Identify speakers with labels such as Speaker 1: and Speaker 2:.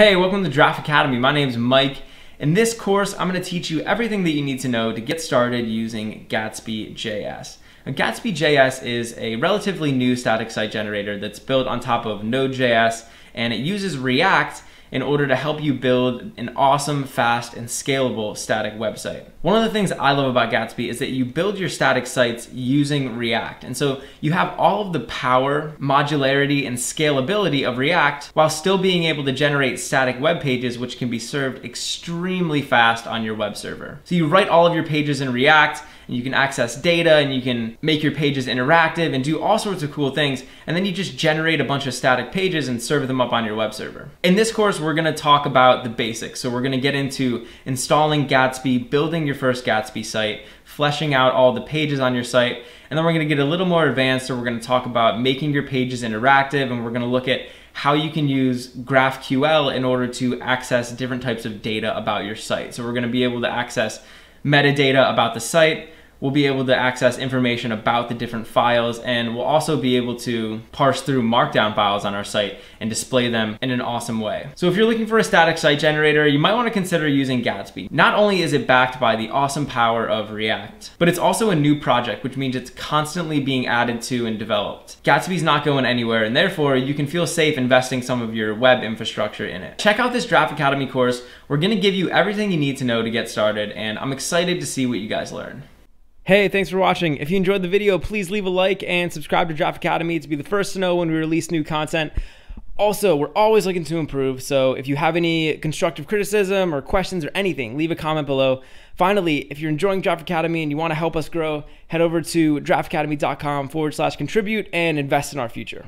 Speaker 1: Hey, welcome to Giraffe Academy. My name is Mike. In this course, I'm going to teach you everything that you need to know to get started using Gatsby JS. Now, Gatsby JS is a relatively new static site generator that's built on top of Node.js and it uses React in order to help you build an awesome, fast, and scalable static website. One of the things I love about Gatsby is that you build your static sites using React. And so you have all of the power, modularity, and scalability of React while still being able to generate static web pages which can be served extremely fast on your web server. So you write all of your pages in React, you can access data and you can make your pages interactive and do all sorts of cool things. And then you just generate a bunch of static pages and serve them up on your web server. In this course, we're gonna talk about the basics. So we're gonna get into installing Gatsby, building your first Gatsby site, fleshing out all the pages on your site, and then we're gonna get a little more advanced. So we're gonna talk about making your pages interactive and we're gonna look at how you can use GraphQL in order to access different types of data about your site. So we're gonna be able to access metadata about the site, we'll be able to access information about the different files and we'll also be able to parse through markdown files on our site and display them in an awesome way. So if you're looking for a static site generator, you might want to consider using Gatsby. Not only is it backed by the awesome power of React, but it's also a new project, which means it's constantly being added to and developed. Gatsby's not going anywhere and therefore you can feel safe investing some of your web infrastructure in it. Check out this Giraffe Academy course. We're gonna give you everything you need to know to get started and I'm excited to see what you guys learn. Hey, thanks for watching. If you enjoyed the video, please leave a like and subscribe to Giraffe Academy to be the first to know when we release new content. Also, we're always looking to improve, so if you have any constructive criticism or questions or anything, leave a comment below. Finally, if you're enjoying Giraffe Academy and you want to help us grow, head over to giraffeacademy.com forward slash contribute and invest in our future.